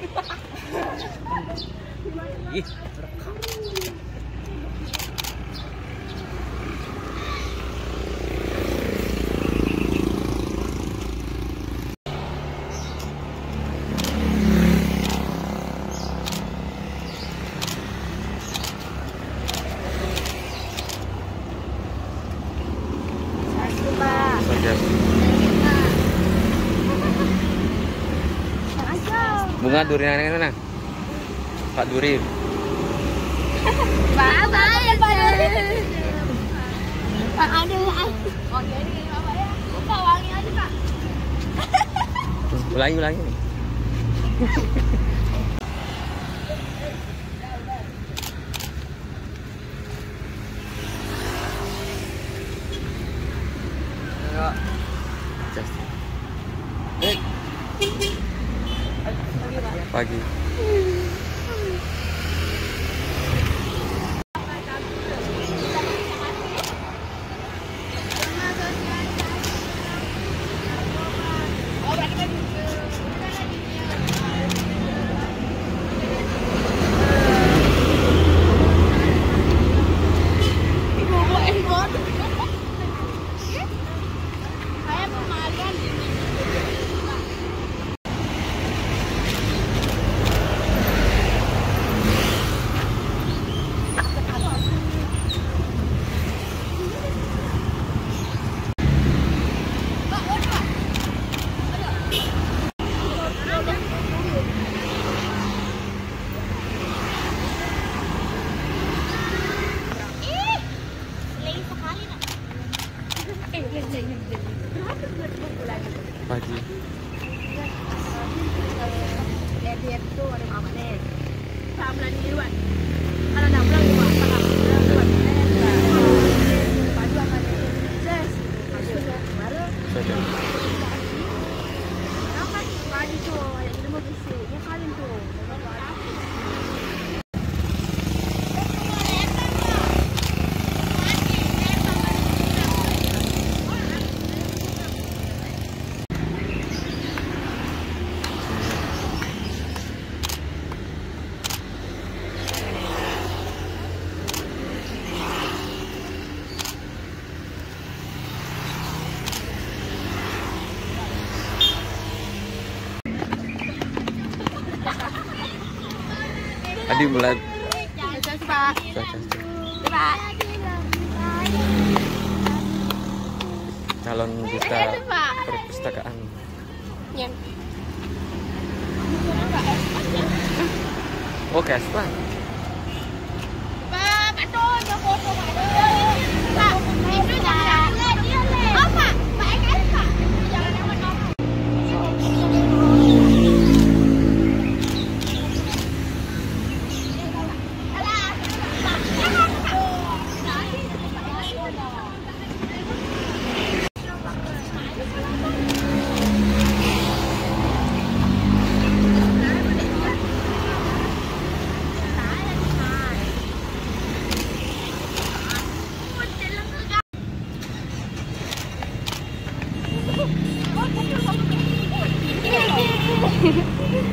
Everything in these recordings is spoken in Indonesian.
예. Bunga duri yang mana? Pak Duri. Pak, Pak, ada Pak. Ada Pak. Oh, jadi apa ya? Pak, wangi aja, Pak. Ulangi, ulangi. সেটাই Tadi mulai calon duta perpustakaan. Yang Oh, Kespa Pak, Pak Eka, Pak. Jangan lewat Pak.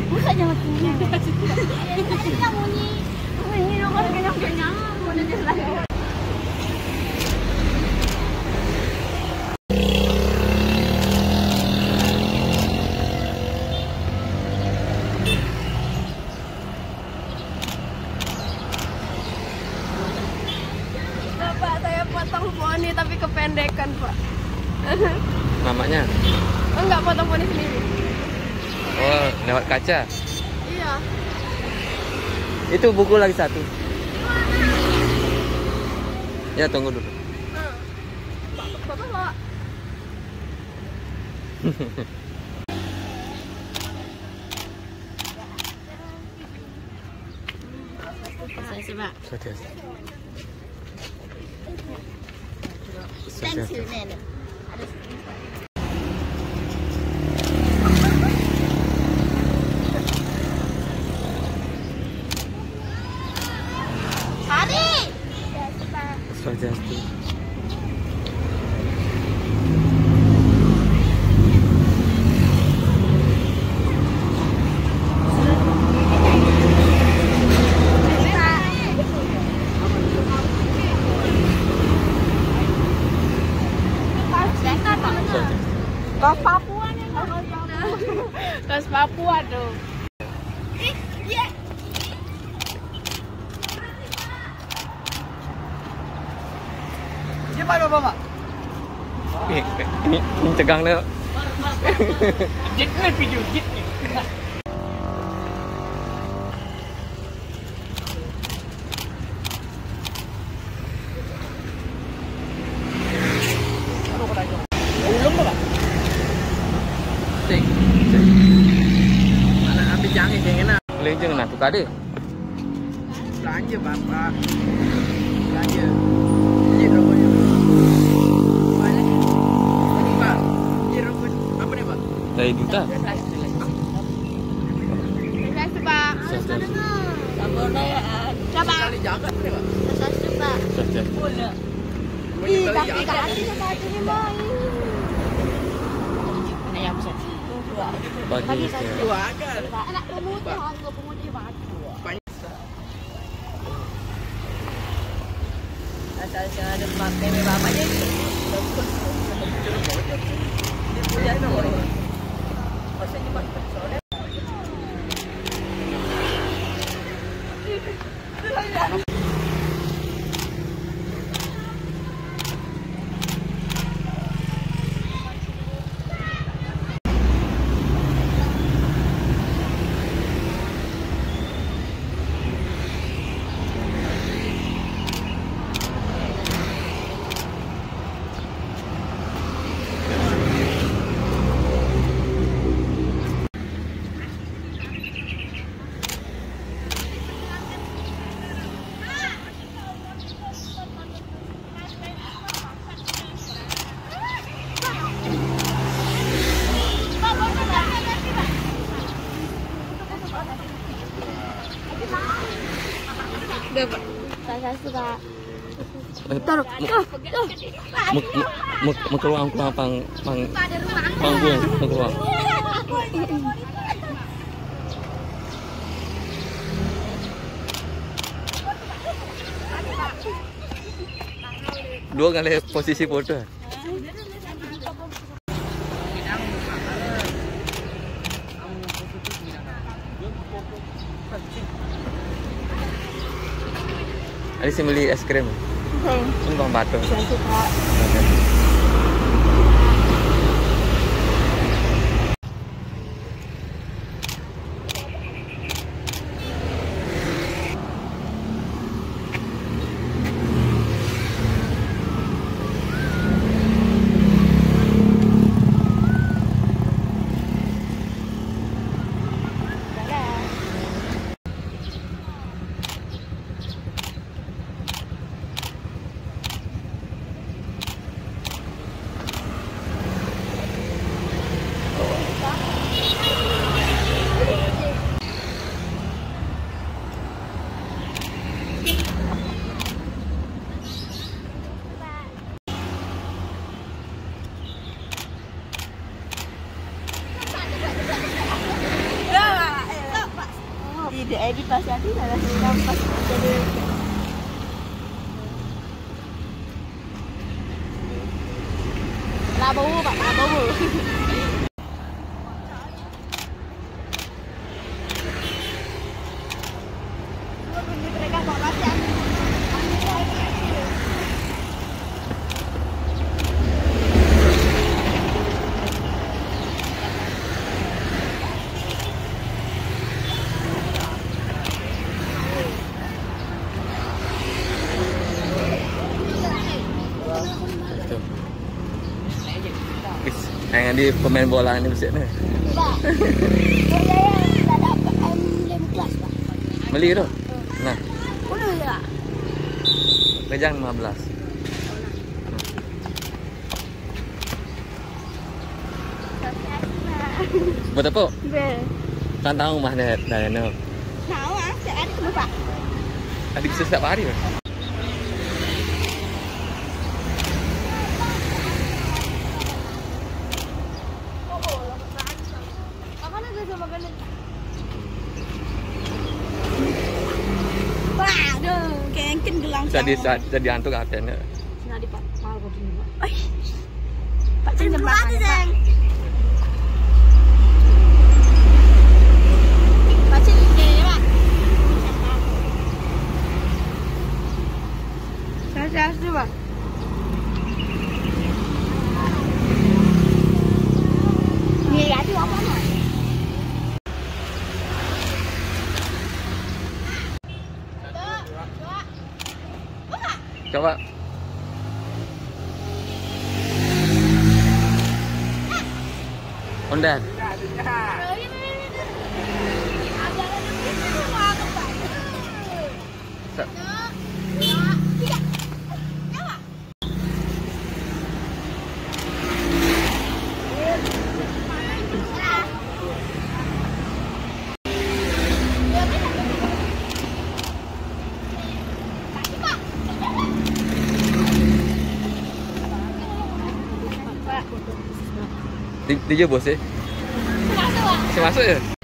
Masa jangan tinggi. Ini kamu nih. Ini nomor kenyang-kenyang. Mana dia lagi. Bapak saya potong poni tapi kependekan pak. Namanya? Enggak potong poni sendiri. Oh, lewat kaca. Iya. Itu buku lagi satu. Ya, tunggu dulu. Hmm. Bapak bawa. Saya coba. Swastiastu. Thanks Swastiastu. Siapa bapak pak? Ini, ini, ini tegang dah. Jet ni video ni. tak ada belanja bapa belanja Saya duta. Saya sebab. Saya dengar. Saya dengar. Saya dengar. Saya dengar. Saya dengar. Saya dengar. Saya dengar. Saya dengar. Saya dengar. Saya dengar. Saya Kasih, Pak. Taruh. Mek mek mek keluar keluar pang pang rumah. panggung mek keluar. Dua kali posisi foto. Ada sih beli es krim. Ini bang batu. the edit pas nanti dah lah senang pas kita ada Labu, Pak. Labu. Yang di pemain bola ni mesti ni. Pak. Saya tak dapat emblem kelas, Pak. Beli tu. Nah, Boleh tak? kejang 15. Buat apa? Bel. Tak tahu mah dah dah ni. Tahu ah, tak ada Pak. Adik bisa setiap hari. Jadi jadi hantu kapten. ya. Di pak mau. Pak Cen jam かはほんで Di, di je bos. Saya masuk ya?